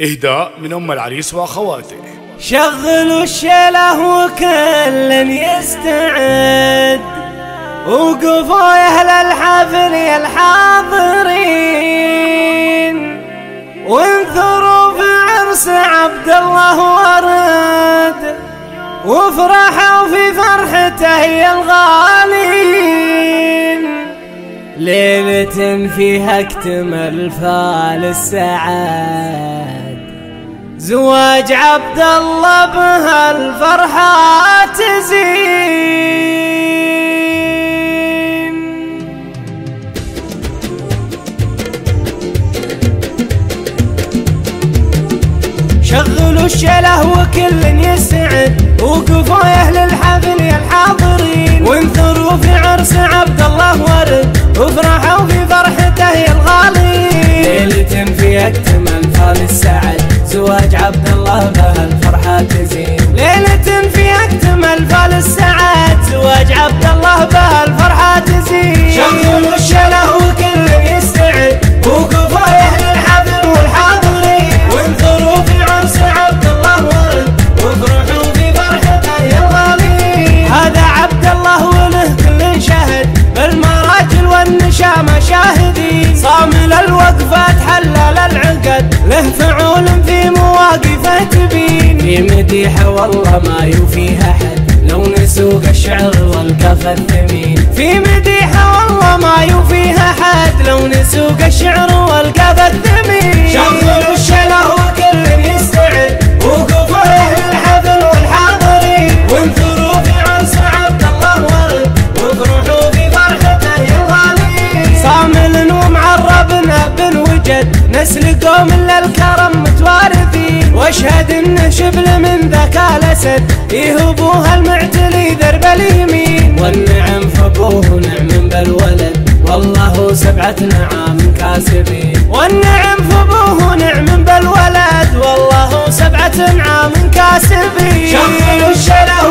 إهداء من أم العريس وأخواته. شغلوا الشيله وكل يستعد وقفوا يا أهل الحفل يا الحاضرين. وانثروا في عرس عبد الله ورد وافرحوا في فرحته يا الغالين. ليلة فيها اكتمل فال السعاد زواج عبد الله بهالفرحة تزين شغلوا الشلة وكل يسعد وقفوا أهل الحفل يا الحاضرين. وانثروا في عرس عبد الله ورد وافرحوا في فرحته يا الغالين ليلة في اكتمل فال السعد عبد الله به الفرحة تزين؟ ليلة في أكتمل فال السعاد زواج عبد الله به الفرحة تزين؟ شغلوا الشله وكل يستعد مديحة والله ما يوفيها حد لو نسوق الشعر والقفا الثمين. في مديحة والله ما يوفيها حد لو نسوق الشعر شبل من ذاك الأسد. يهبوها المعتلي درب اليمين. والنعم فابوه نعم بالولد والله سبعة نعام كاسبين. والنعم فابوه نعم بالولد والله سبعة نعام كاسبين. شغلوا الشله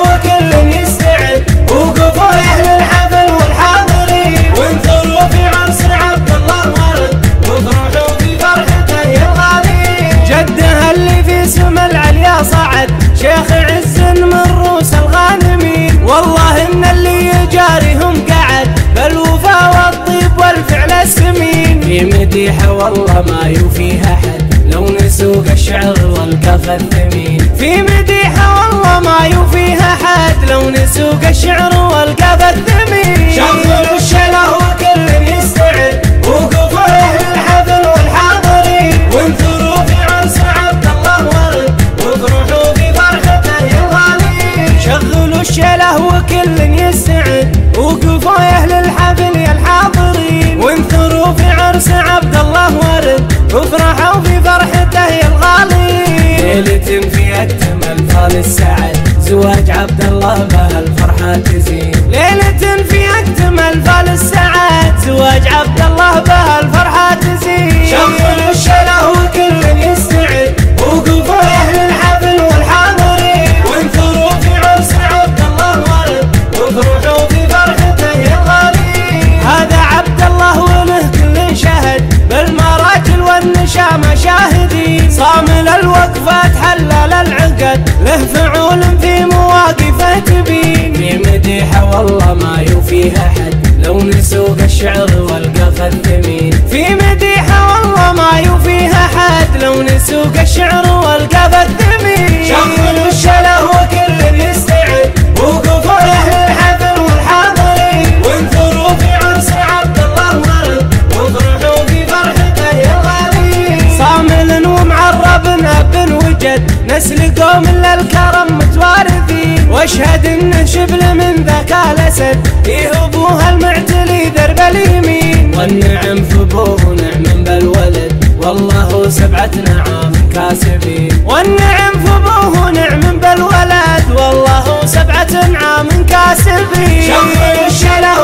مديحه والله ما يوفيها حد. لو نسوق الشعر والقفا الثمين. في مديحة والله ما يوفيها حد. لو نسوق الشعر والقفا الثمين. شغلوا الشله وكل يستعد. وقفوا أهل الحفل والحاضرين. وانثروا في عرس عبد الله ورد وافرحوا في فرحته الغالين شغلوا الشله وكل زواج عبد الله به الفرحة تزين شغلوا الشله وكل يستعد وقفوا أهل الحفل والحاضرين. وانثروا في عرس عبد الله ورد وافرحوا في فرحته يا الغالين هذا عبد الله وله كل شهد بالمراجل والنشامة شاهدين. صامل الوقفات حلل العقد له فعول نسوق الشعر والقفا الثمين في مديحة والله ما يوفيها حد لو نسوق الشعر والقفا الثمين شغلوا الشله وكل يستعد. وقفوا أهل الحفل والحاضرين. وانثروا في عرس عبد الله ورد وافرحوا في فرحته يا الغالين صامل ومعرب بن وجد. نسل قوم للكرم متوارثين. واشهد إنه شبل من ذاك الأسد. يهبوها المعتلي درب اليمين. والنعم فبوه نعم بالولد والله سبعة نعام كاسبين. والنعم فبوه نعم بالولد والله سبعة نعام كاسبين. شغلوا الشله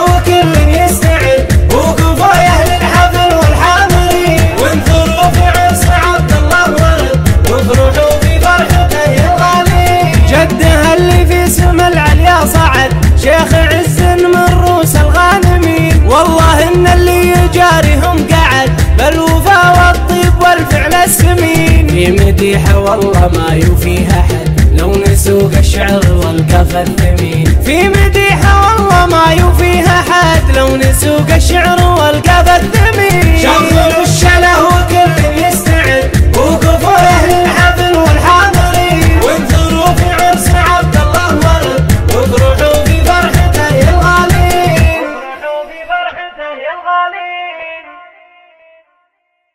شيخ عز من روس الغانمين. والله إن اللي يجاريهم قعد بالوفا والطيب والفعل السمين. في مديحة والله ما يوفيها حد لو نسوق الشعر والقف الثمين. في مديحة والله ما يوفيها حد لو نسوق الشعر والقف الثمين. شغلوا